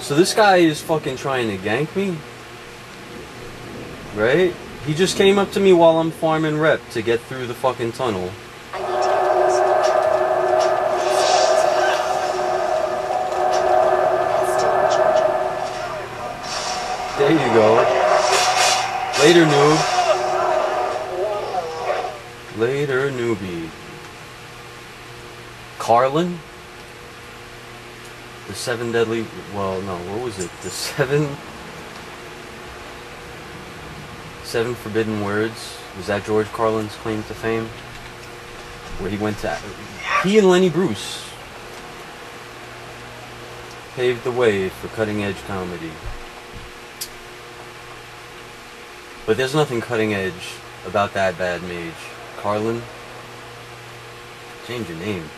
So this guy is fucking trying to gank me? Right? He just came up to me while I'm farming rep to get through the fucking tunnel. I need to get closer. Still in charge. There you go. Later, noob. Later, newbie. Carlin? The seven deadly. Well, no, what was it? The seven. Seven forbidden words. Was that George Carlin's claim to fame? Where he went to. He and Lenny Bruce paved the way for cutting edge comedy. But there's nothing cutting edge about that bad mage. Carlin, change your name.